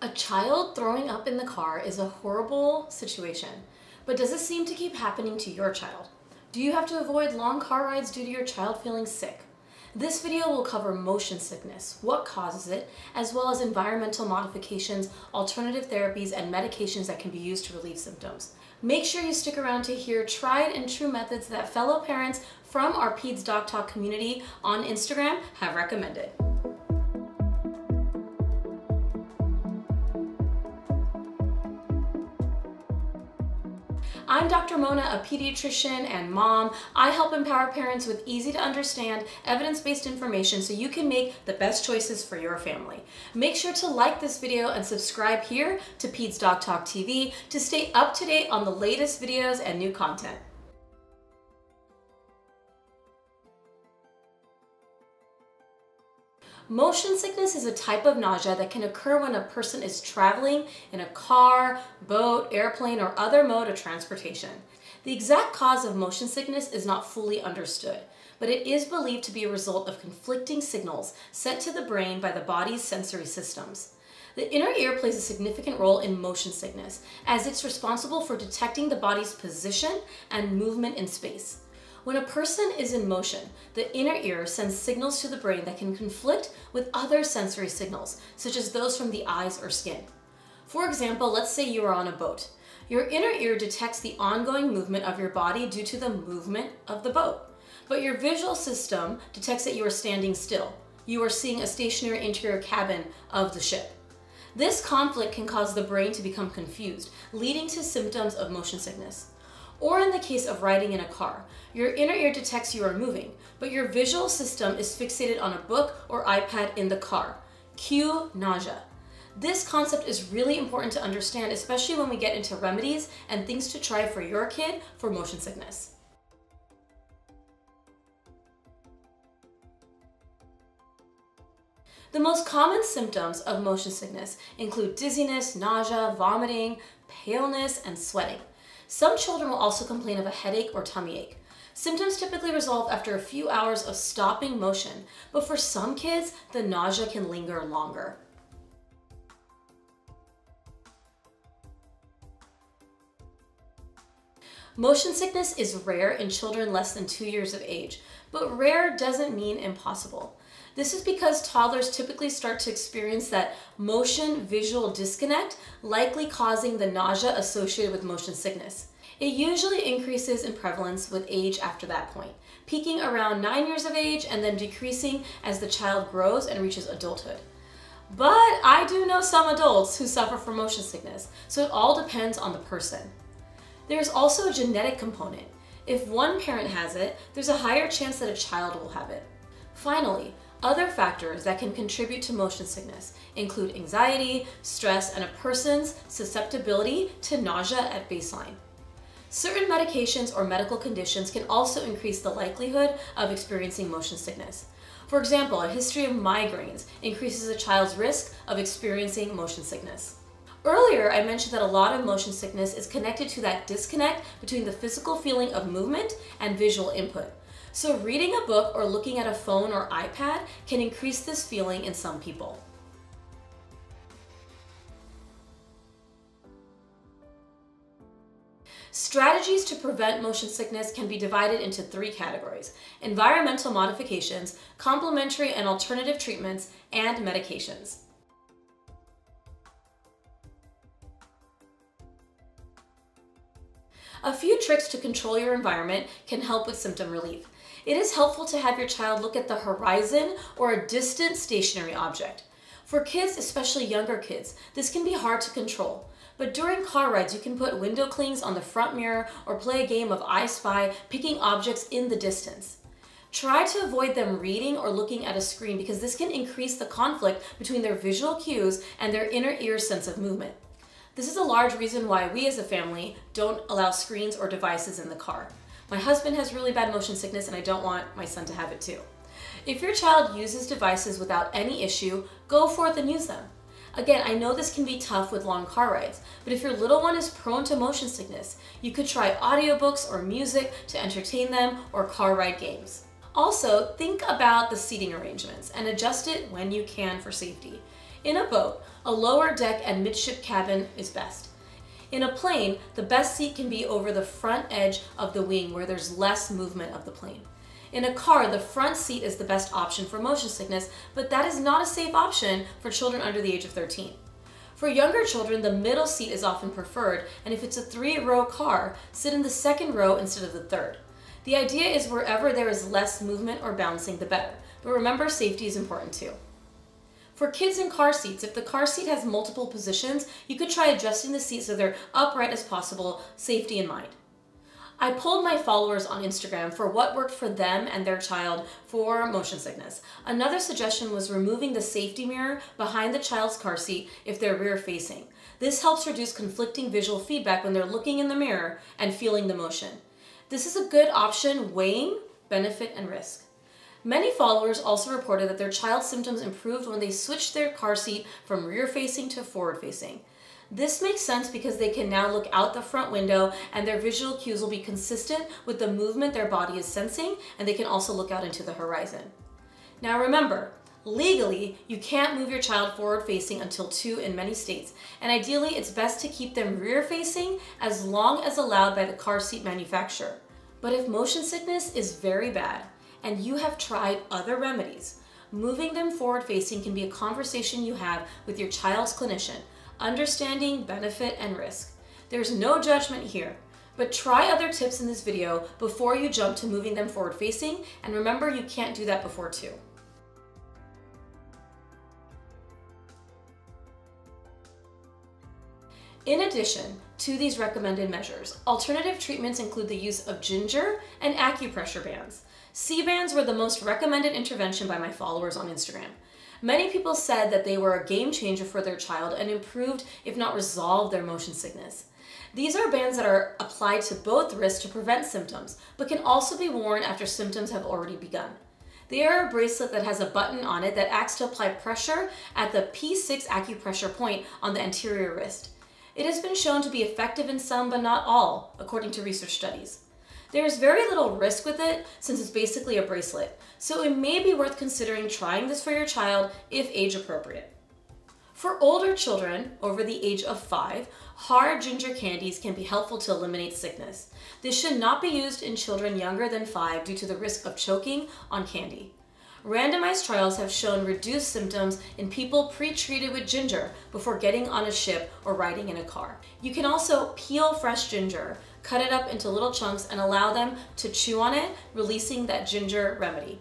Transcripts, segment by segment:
A child throwing up in the car is a horrible situation, but does it seem to keep happening to your child? Do you have to avoid long car rides due to your child feeling sick? This video will cover motion sickness, what causes it, as well as environmental modifications, alternative therapies, and medications that can be used to relieve symptoms. Make sure you stick around to hear tried and true methods that fellow parents from our Peds Doc Talk community on Instagram have recommended. I'm Dr. Mona, a pediatrician and mom. I help empower parents with easy to understand, evidence-based information so you can make the best choices for your family. Make sure to like this video and subscribe here to Peds Doc Talk TV to stay up to date on the latest videos and new content. Motion sickness is a type of nausea that can occur when a person is traveling in a car, boat, airplane, or other mode of transportation. The exact cause of motion sickness is not fully understood, but it is believed to be a result of conflicting signals sent to the brain by the body's sensory systems. The inner ear plays a significant role in motion sickness, as it's responsible for detecting the body's position and movement in space. When a person is in motion, the inner ear sends signals to the brain that can conflict with other sensory signals, such as those from the eyes or skin. For example, let's say you are on a boat. Your inner ear detects the ongoing movement of your body due to the movement of the boat. But your visual system detects that you are standing still. You are seeing a stationary interior cabin of the ship. This conflict can cause the brain to become confused, leading to symptoms of motion sickness. Or in the case of riding in a car, your inner ear detects you are moving, but your visual system is fixated on a book or iPad in the car. Cue nausea. This concept is really important to understand, especially when we get into remedies and things to try for your kid for motion sickness. The most common symptoms of motion sickness include dizziness, nausea, vomiting, paleness, and sweating. Some children will also complain of a headache or tummy ache. Symptoms typically resolve after a few hours of stopping motion, but for some kids, the nausea can linger longer. Motion sickness is rare in children less than two years of age, but rare doesn't mean impossible. This is because toddlers typically start to experience that motion visual disconnect, likely causing the nausea associated with motion sickness. It usually increases in prevalence with age after that point, peaking around 9 years of age and then decreasing as the child grows and reaches adulthood. But I do know some adults who suffer from motion sickness, so it all depends on the person. There's also a genetic component. If one parent has it, there's a higher chance that a child will have it. Finally, other factors that can contribute to motion sickness include anxiety, stress, and a person's susceptibility to nausea at baseline. Certain medications or medical conditions can also increase the likelihood of experiencing motion sickness. For example, a history of migraines increases a child's risk of experiencing motion sickness. Earlier, I mentioned that a lot of motion sickness is connected to that disconnect between the physical feeling of movement and visual input. So reading a book or looking at a phone or iPad can increase this feeling in some people. Strategies to prevent motion sickness can be divided into three categories, environmental modifications, complementary and alternative treatments, and medications. A few tricks to control your environment can help with symptom relief. It is helpful to have your child look at the horizon or a distant stationary object. For kids, especially younger kids, this can be hard to control. But during car rides, you can put window clings on the front mirror or play a game of I Spy, picking objects in the distance. Try to avoid them reading or looking at a screen because this can increase the conflict between their visual cues and their inner ear sense of movement. This is a large reason why we as a family don't allow screens or devices in the car. My husband has really bad motion sickness and I don't want my son to have it too. If your child uses devices without any issue, go forth and use them. Again, I know this can be tough with long car rides, but if your little one is prone to motion sickness, you could try audiobooks or music to entertain them or car ride games. Also, think about the seating arrangements and adjust it when you can for safety. In a boat, a lower deck and midship cabin is best. In a plane, the best seat can be over the front edge of the wing where there's less movement of the plane. In a car, the front seat is the best option for motion sickness, but that is not a safe option for children under the age of 13. For younger children, the middle seat is often preferred, and if it's a three row car, sit in the second row instead of the third. The idea is wherever there is less movement or bouncing, the better. But remember, safety is important too. For kids in car seats, if the car seat has multiple positions, you could try adjusting the seat so they're upright as possible, safety in mind. I polled my followers on Instagram for what worked for them and their child for motion sickness. Another suggestion was removing the safety mirror behind the child's car seat if they're rear facing. This helps reduce conflicting visual feedback when they're looking in the mirror and feeling the motion. This is a good option weighing benefit and risk. Many followers also reported that their child's symptoms improved when they switched their car seat from rear facing to forward facing. This makes sense because they can now look out the front window and their visual cues will be consistent with the movement their body is sensing and they can also look out into the horizon. Now remember, legally, you can't move your child forward facing until two in many states, and ideally it's best to keep them rear facing as long as allowed by the car seat manufacturer. But if motion sickness is very bad and you have tried other remedies, moving them forward facing can be a conversation you have with your child's clinician understanding benefit and risk. There's no judgment here, but try other tips in this video before you jump to moving them forward facing, and remember you can't do that before two. In addition to these recommended measures, alternative treatments include the use of ginger and acupressure bands. Sea-bands were the most recommended intervention by my followers on Instagram. Many people said that they were a game changer for their child and improved, if not resolved, their motion sickness. These are bands that are applied to both wrists to prevent symptoms, but can also be worn after symptoms have already begun. They are a bracelet that has a button on it that acts to apply pressure at the P6 acupressure point on the anterior wrist. It has been shown to be effective in some, but not all, according to research studies. There is very little risk with it since it's basically a bracelet, so it may be worth considering trying this for your child if age appropriate. For older children over the age of 5, hard ginger candies can be helpful to eliminate sickness. This should not be used in children younger than 5 due to the risk of choking on candy. Randomized trials have shown reduced symptoms in people pre-treated with ginger before getting on a ship or riding in a car. You can also peel fresh ginger, cut it up into little chunks and allow them to chew on it, releasing that ginger remedy.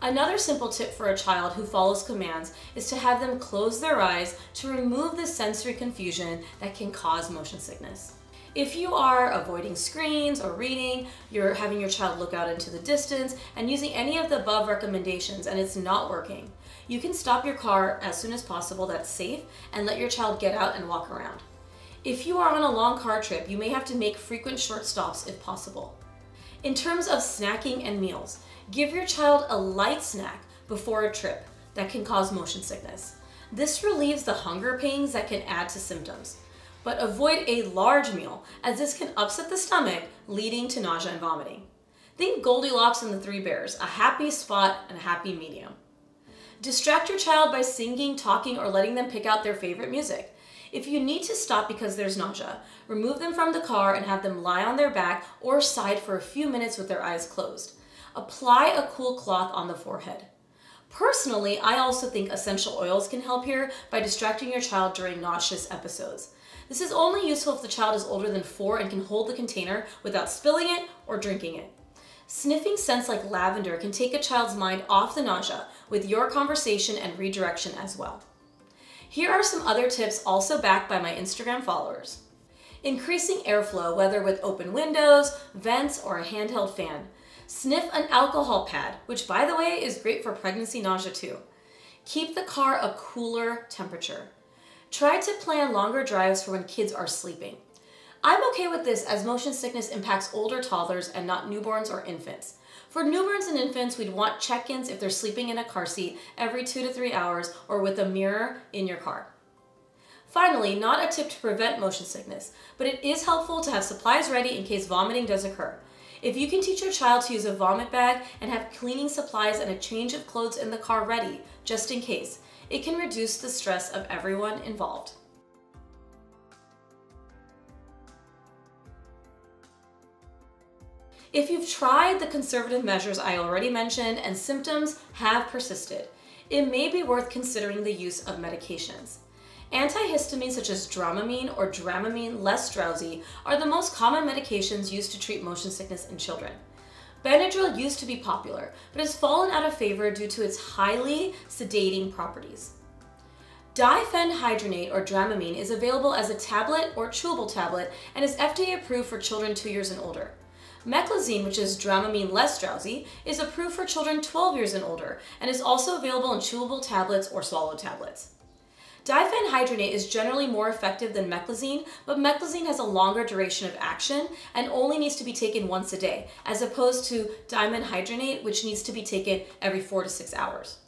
Another simple tip for a child who follows commands is to have them close their eyes to remove the sensory confusion that can cause motion sickness. If you are avoiding screens or reading, you're having your child look out into the distance and using any of the above recommendations and it's not working, you can stop your car as soon as possible that's safe and let your child get out and walk around. If you are on a long car trip, you may have to make frequent short stops if possible. In terms of snacking and meals, give your child a light snack before a trip that can cause motion sickness. This relieves the hunger pains that can add to symptoms but avoid a large meal as this can upset the stomach, leading to nausea and vomiting. Think Goldilocks and the Three Bears, a happy spot and a happy medium. Distract your child by singing, talking, or letting them pick out their favorite music. If you need to stop because there's nausea, remove them from the car and have them lie on their back or side for a few minutes with their eyes closed. Apply a cool cloth on the forehead. Personally, I also think essential oils can help here by distracting your child during nauseous episodes. This is only useful if the child is older than four and can hold the container without spilling it or drinking it. Sniffing scents like lavender can take a child's mind off the nausea with your conversation and redirection as well. Here are some other tips also backed by my Instagram followers. Increasing airflow, whether with open windows, vents, or a handheld fan. Sniff an alcohol pad, which by the way is great for pregnancy nausea too. Keep the car a cooler temperature. Try to plan longer drives for when kids are sleeping. I'm okay with this as motion sickness impacts older toddlers and not newborns or infants. For newborns and infants, we'd want check-ins if they're sleeping in a car seat every two to three hours or with a mirror in your car. Finally, not a tip to prevent motion sickness, but it is helpful to have supplies ready in case vomiting does occur. If you can teach your child to use a vomit bag and have cleaning supplies and a change of clothes in the car ready, just in case, it can reduce the stress of everyone involved. If you've tried the conservative measures I already mentioned and symptoms have persisted, it may be worth considering the use of medications. Antihistamines such as Dramamine or Dramamine less drowsy are the most common medications used to treat motion sickness in children. Benadryl used to be popular, but has fallen out of favor due to its highly sedating properties. Diphenhydramine or Dramamine is available as a tablet or chewable tablet and is FDA approved for children 2 years and older. Meclizine, which is Dramamine less drowsy, is approved for children 12 years and older and is also available in chewable tablets or swallow tablets. Diphenhydramine is generally more effective than meclizine, but meclizine has a longer duration of action and only needs to be taken once a day, as opposed to dimenhydrinate, which needs to be taken every four to six hours.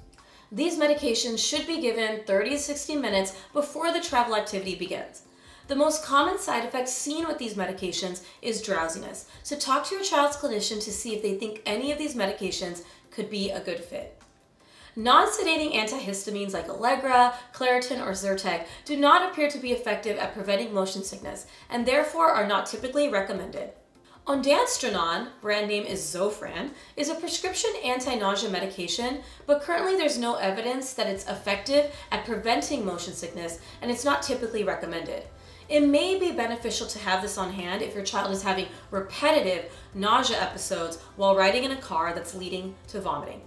These medications should be given 30 to 60 minutes before the travel activity begins. The most common side effect seen with these medications is drowsiness, so talk to your child's clinician to see if they think any of these medications could be a good fit. Non-sedating antihistamines like Allegra, Claritin, or Zyrtec do not appear to be effective at preventing motion sickness and therefore are not typically recommended. Ondansetron, brand name is Zofran, is a prescription anti-nausea medication, but currently there's no evidence that it's effective at preventing motion sickness and it's not typically recommended. It may be beneficial to have this on hand if your child is having repetitive nausea episodes while riding in a car that's leading to vomiting.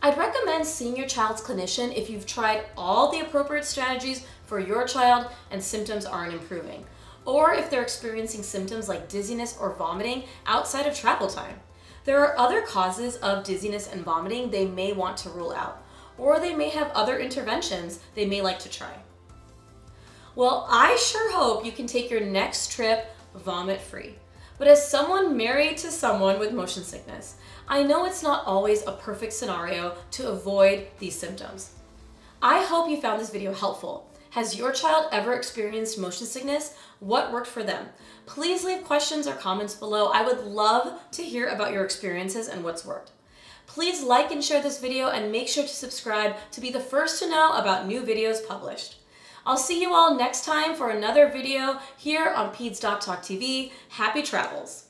I'd recommend seeing your child's clinician if you've tried all the appropriate strategies for your child and symptoms aren't improving, or if they're experiencing symptoms like dizziness or vomiting outside of travel time. There are other causes of dizziness and vomiting they may want to rule out, or they may have other interventions they may like to try. Well, I sure hope you can take your next trip vomit free. But as someone married to someone with motion sickness, I know it's not always a perfect scenario to avoid these symptoms. I hope you found this video helpful. Has your child ever experienced motion sickness? What worked for them? Please leave questions or comments below. I would love to hear about your experiences and what's worked. Please like and share this video and make sure to subscribe to be the first to know about new videos published. I'll see you all next time for another video here on Peds Doc Talk TV. Happy travels!